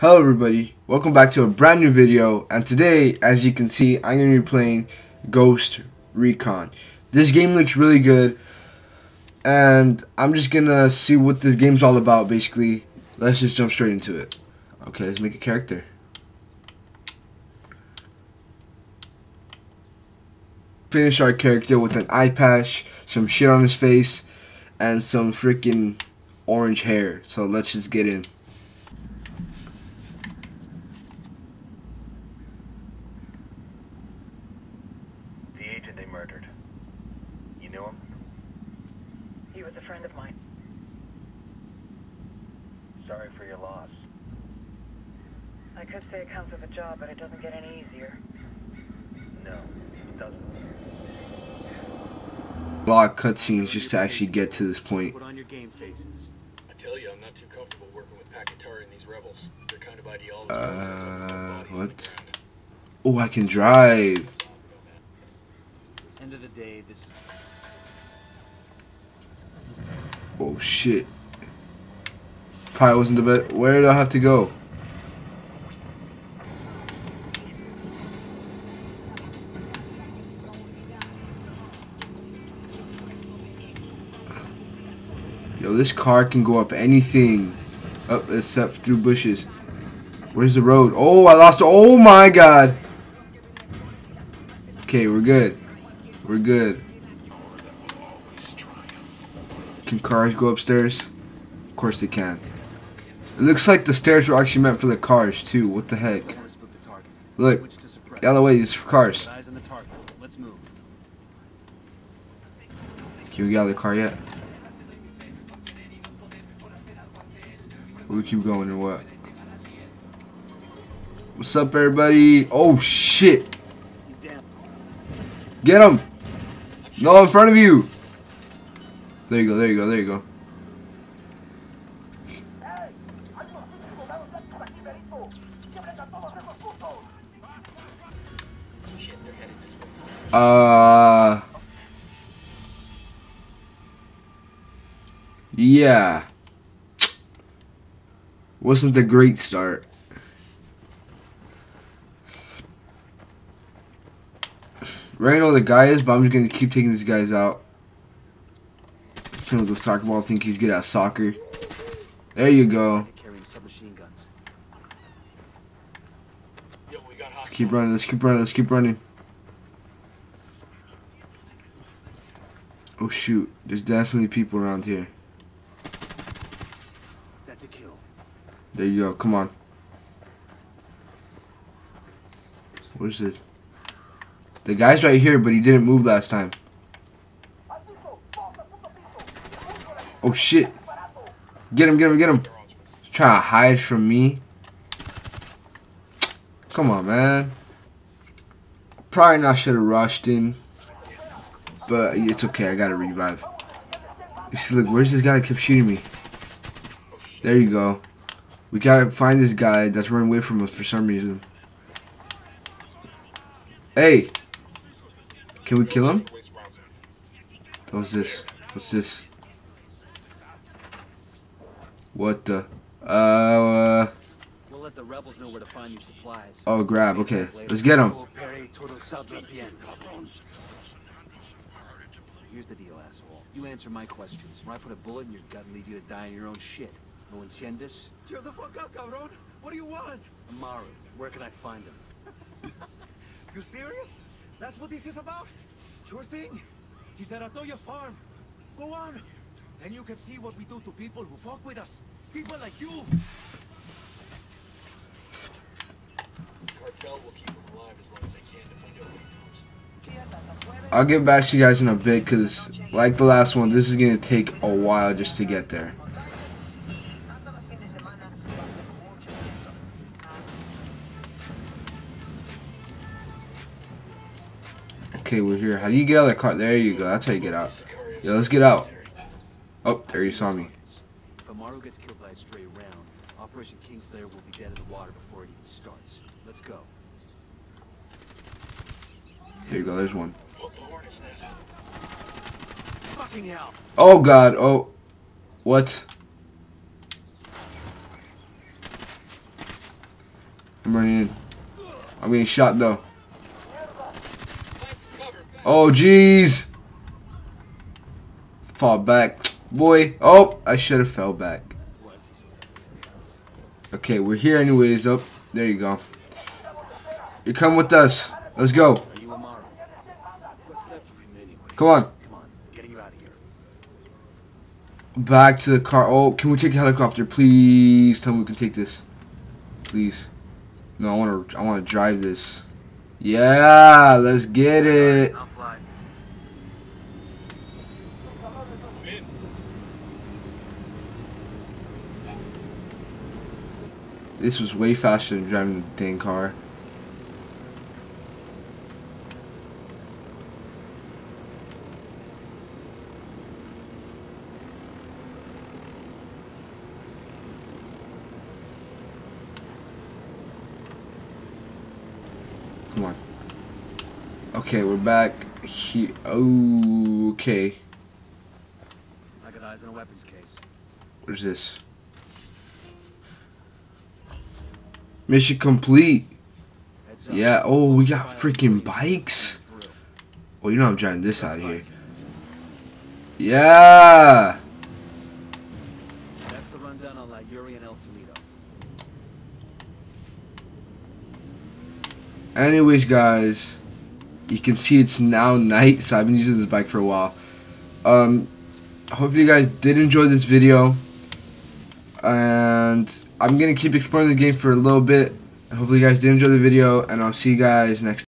Hello everybody, welcome back to a brand new video and today as you can see I'm going to be playing Ghost Recon. This game looks really good and I'm just gonna see what this game's all about basically. Let's just jump straight into it. Okay, let's make a character. Finish our character with an eye patch, some shit on his face, and some freaking orange hair. So let's just get in. The agent they murdered. You knew him? He was a friend of mine. Sorry for your loss. I could say it comes with a job, but it doesn't get any easier. No, it doesn't. A lot of cutscenes just to actually get to this point. Put on your game faces. I tell you, I'm not too comfortable working with Pac Katari and these rebels. They're kind of ideology. Uh, what? Oh, I can drive. End of the day, this is Oh shit. Probably wasn't the best. Where do I have to go? Yo, this car can go up anything. Up except through bushes. Where's the road? Oh, I lost. Oh my god. Okay, we're good. We're good. Can cars go upstairs? Of course they can. It looks like the stairs were actually meant for the cars too. What the heck? Look, the other way is for cars. Can we get out of the car yet? Or we keep going or what? What's up, everybody? Oh shit! Get him! No, in front of you! There you go, there you go, there you go. Uh. Yeah. Wasn't a great start. Right now the guy is, but I'm just gonna keep taking these guys out. Playing with the soccer ball, think he's good at soccer. There you go. Carrying submachine guns. Yo, we got Let's keep running, let's keep running, let's keep running. Oh shoot, there's definitely people around here. That's a kill. There you go, come on. Where's it? The guy's right here, but he didn't move last time. Oh shit. Get him, get him, get him. He's trying to hide from me. Come on, man. Probably not should have rushed in. But it's okay, I gotta revive. You see, look, where's this guy that kept shooting me? There you go. We gotta find this guy that's running away from us for some reason. Hey! Can we kill him? What's this? What's this? What the? Uh, We'll let the rebels know where to find these supplies. oh, grab. Okay, let's get him. Here's the deal, asshole. You answer my questions, or I put a bullet in your gut and leave you to die in your own shit. No entiendes? Chill the fuck out, cabron. What do you want? Amaru, where can I find him? You serious? That's what this is about? Sure thing. He's at Atoya Farm. Go on. Then you can see what we do to people who fuck with us. People like you. Cartel will keep him alive as long as they can to find out where he goes. I'll get back to you guys in a bit because, like the last one, this is gonna take a while just to get there. Okay, we're here. How do you get out of the car? There you go. That's how you get out. Yeah, let's get out. Oh, there you saw me. If Amaru gets killed by a stray round, Operation Kingslayer will be dead in the water before it even starts. Let's go. There you go. There's one. Oh, the hornet's nest. Fucking hell. Oh God. Oh, what? I'm running in. I'm getting shot though. Oh jeez. Fall back. Boy. Oh, I should have fell back. Okay, we're here anyways. Oh, there you go. You come with us. Let's go. Come on. Back to the car. Oh, can we take a helicopter? Please tell me we can take this. Please. No, I want to. I want to drive this. Yeah, let's get it. I'll fly. I'm in. This was way faster than driving the dang car. Come on. Okay, we're back here. Okay. I got eyes on a weapons case. What is this? Mission complete. Yeah. Oh, we got freaking bikes. Well, you know I'm driving this out of here. Yeah. That's the rundown on and El Toledo. Anyways, guys, you can see it's now night, so I've been using this bike for a while. Um, hopefully you guys did enjoy this video, and I'm gonna keep exploring the game for a little bit. Hopefully you guys did enjoy the video, and I'll see you guys next.